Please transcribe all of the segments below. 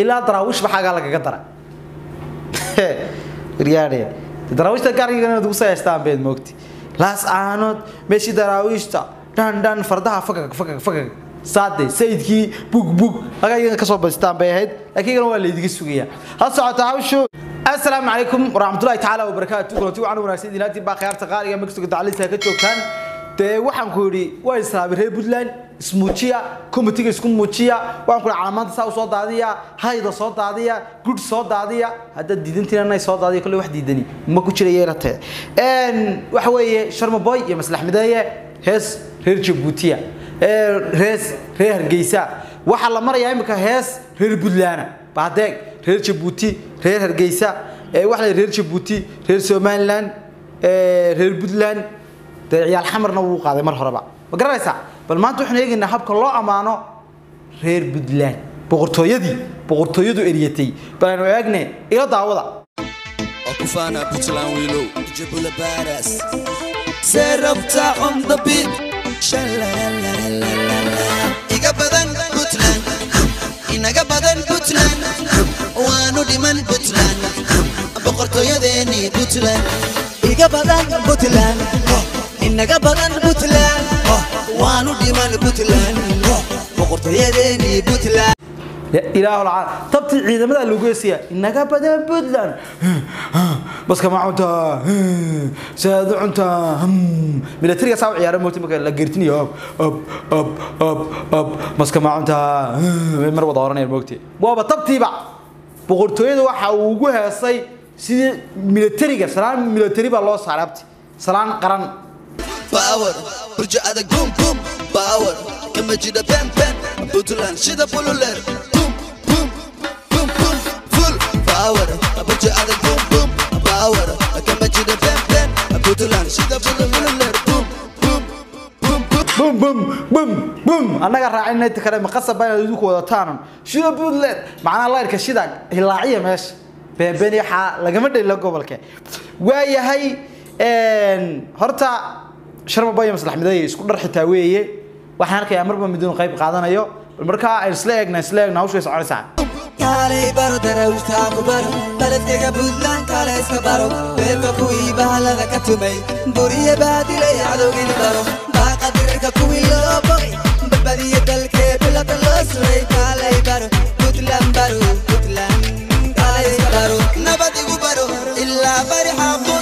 ilaa daraawiishba xaggaa lagaga dara daraawiishta gaariga inaad ugu sahaystaan beed moogti laas aanood meeshii daraawiishta dhandhan fardaha fakag fakag fakag saade sayidkii bugbug hagaa iyaga ka soo baystaan bay ahayd laakiin igana waa laydiga sugayaa ha socota hawshu assalaamu calaykum waraxmatullahi tacaala wabarakaatu kulanti wacan wanaagsan diinaantii baa khiyaarta qaaliga magsuga dacliisa ka joogtaan dee waxaan ku yidhi waa islaamay reer puntland ismuujiya comitiga isku muujiya waxaan ku calaamaanta saa soo daadiya hayda soo daadiya gud soo daadiya haddaad diidantiin anay soo daadiya kolley wax diidani ma ku jira yeelatee waxa weeye sharma boy iyo maslax mideeye hees reer jabuutiya hees reer hargeysa. Waxaa la marayaa imika hees reer puntland baadeeg reer jabuuti reer hargeysa. Waxa la reer jabuuti reer somaliland reer puntland dee ciyaal xamarna wuu qaaday mar horeba. Ma garanaysaa? Bal maanta waxaan eegaynaa habka loo ammaano reer puntland. Boqortooyadii boqortooyadu eryatay bal aynu eegne ilo daawada. Iga badan Puntland. Inaga badan Puntland. Waanu dhiman Puntland. Boqortooyadeeni Puntland. ilaahu lacaan tabtii ciidamada lagu heesaya inaga badan puntland baska ma cunta. Saadu cunta. Militariga saa u ciyaara moogta marka la geertinayo ob ob ob ob baska ma cunta. Mar wada oranaya moogta waaba tabtiiba. Boqortooyada waxa uu ugu heesay sidii militariga salaan militari baa loo saaray abti salaan qaran power. Burjo adag boom boom power. Kama jida pen pen puntland shida bululer boom boom boom boom full power. Burjo adag boom boom power. Kama jida pen pen puntland shida bululer boom boom boom boom bum bum bum bum. Annaga raacinay ta kale maqasab baa idinku wadataan shida puntland macnaha layrka shida hilaaciya meesha beenbeen waxa lagama dhaylo gobolka waayahay horta شرم باي مصلح مدي يسكون رح تاوية وحنا كي أمر بمدون قيب قاضنا يو المركا إسلاك نسلاك نوشوي سعر ساعة. Nobody will be better. Illa barihamu.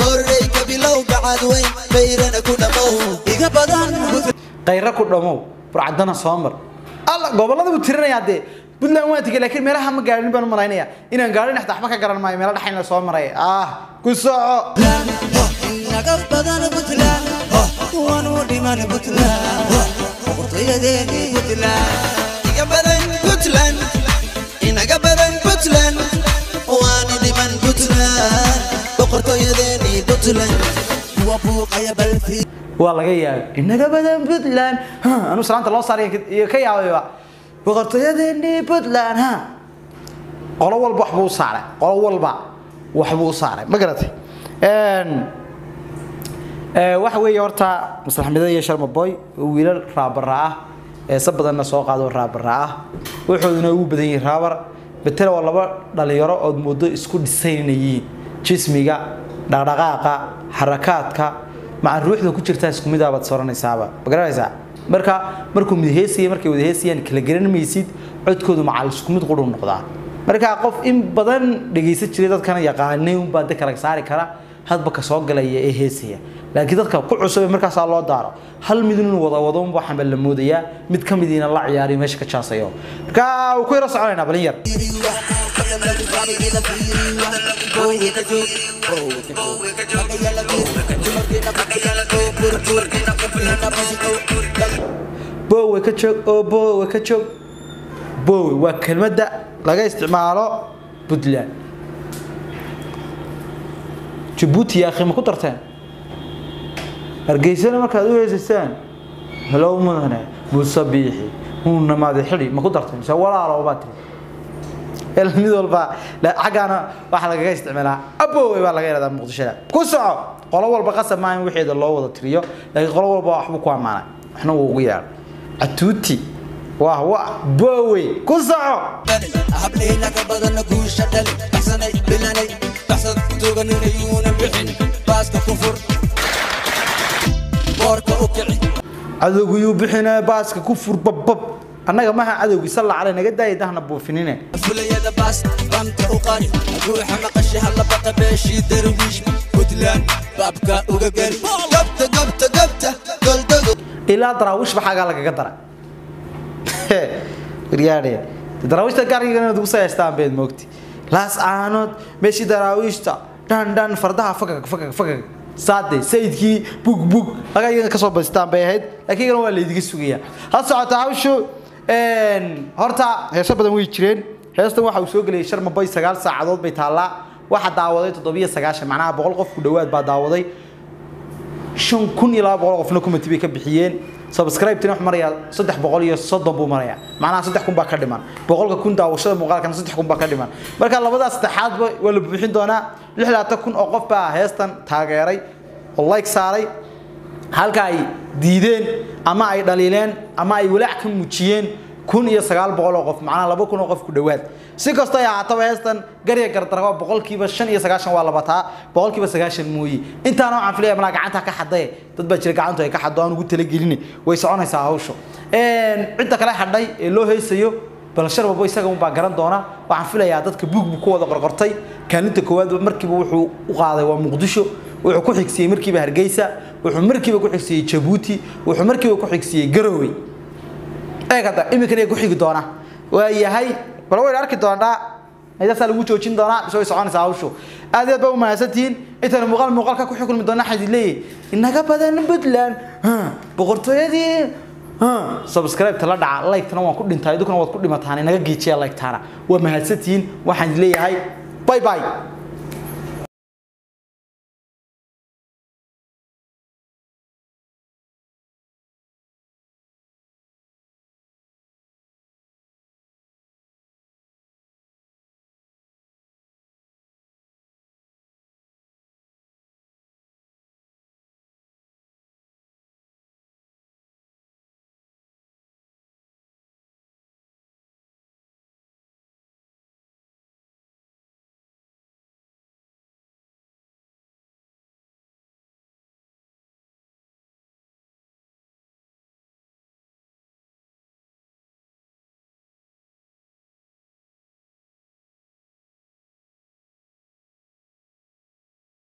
Beerayka bilow bacad weyn beyrana ku dhamow iga badan qayra ku dhamow burcadana soo mar alla gobolada buu tirinayaa dee ah dhiman puntland boqortooyadeeni puntland iga badan puntland inaga badan puntland waanu dhiman puntland boqortooyadeeni puntland kuwa buuqaya balfi waa laga yaabay inaga badan puntland anu salaanta loo saaray iyo ka yaabayba boqortooyadeennii puntland ha. Qolo walba waxbuu u saaray. Qolo walba waxbuu u saaray. Ma garatay? Waxa weeye horta maslax midada iyo sharma boy wiilal raabara ah eesa badanna soo qaado raabara ah waxooduna ugu badan yihiin raabar. Betela waa laba dhalinyaro ood moodo isku dhisaynayeen jismiga dhaqdhaqaaqa xarakaadka maca ruuxda ku jirtaa isku mid abaad soranaysaaba. Ma garanaysaa marka markuu mid heesaya markay wada heesayaan kala garan maysid codkoodu macal isku mid qudhu noqdaa marka qof in badan dhegaysan jiray dadkana yaqaanay unbaa de kala saari kara hadba ka soo galaya ee heesaya laakiin dadka ku cusub ee loo daaro hal mid inuu wada wado unba waxaan baa la moodayaa mid ka midiina la ciyaariyo meesha ka jaasayo marka wuu ku yaro soconaynaa balin yar ka joog boowe waa kelmadda laga isticmaalo puntland jabuuti yaa qiimo ku darteen hargeysana markaad u heesaysaan halow mudane muuse biixi huuna maadi xidhi ma ku dartay mise walaalo baa tiri El mid walba. Xaggaana waxaa lagaga isticmaalaa. Abowe baa laga yidhahdaa muqdishada ku soco. Qolo walba qasab maaha in wixeeda loo wada tiriyo laakiin qolo walba waxbuu ku ammaanay. Waxna wuu ugu yeedhay catuuti waa wa bowe ku soco. Hablihina ka badana guusha dhali baxsanay bilanay baxsad tuganunayuuna bixin baaska ku fur boorka u kici cadowgiyuu bixinaya baaska ku fur babbab annaga maha cadowgii salla cale naga daaya dahna buufinine baas bamka u qari ruuxa maqashi halla baqa beeshii darwiish puntland baabka uga geli gabta gabta gabta goldogo ilaa daraawish ba xaggaa lagaga dara waryaadhe daraawiishta gaarigana ugu sayaystaan beed moogti laas aanood meeshii daraawiishta dhan dhan fardaha fakag fakag fakag saade sayidkii bug bug laga iyaga ka soo bastaan bay ahayd laakiin igana waa laydiga sugayaa ha socota hawshu horta heeso badan way jireen heestan waxa uu soo geliyay sharma boy sagaal saacadood bay taallaa. Waxa daawaday toddobiyo sagaashan macnaha boqol qof ku dhowaad baa daawaday. Shan kun iyo laba boqol qofna kumati bay ka bixiyeen. Subscribe-tina wax maraya saddex boqol iyo soddon buu maraya macnaha saddex kun baa ka dhiman. Boqolka kun daawashada muuqaalkana saddex kun baa ka dhiman. Marka labadaas saddexaadba waa la buuxin doonaa. Lix labaatan kun oo qof baa heestan taageeray oo like saaray. Halka ay diideen ama ay dhaliileen ama ay walaac ka muujiyeen kun iyo sagaal boqol oo qof macnaha laba kun oo qof ku dhowaad si kastoo ay ahaataba heestan garya gardaraba boqolkiiba shan iyo sagaashan waa labataa boqolkiiba sagaashan mooye. Intaana waxaan filaya malaa gacanta ka xadaye dad baa jira gacantu ay ka xado aan ugu talagelin way soconaysaa hawsha cidda kale xadhay ee loo heysayo bal sharbabo isaga unbaa garan doona waxaan filayaa dadka buug buu ku wada qorqortay kaalinta koowaad markiiba wuxuu u qaaday waa muqdisho. Wuxuu ku xigsiiyey markiiba hargeysa. Wuxuu markiiba ku xigsiiyey jabuuti. Wuxuu markiiba ku xigsiiyey garowe eeg hadda iminkana ku xigi doona. Waa yahay bal wayna arki doonaa. Midaasaa lagu joojin doonaa bise way soconaysaa hawshu. Aad aad baa u mahadsantihiin intaynu muuqaal muuqaalka ku xukulmi doona waxaan idin leeyahay inaga badan puntland. Boqortooyadii. Subscribe-ta la dhaca like-tana waan ku dhintaa idinkuna waad ku dhimataan inaga geejiya like-taana. Waa mahadsantihiin waxaan leeyahay bye bye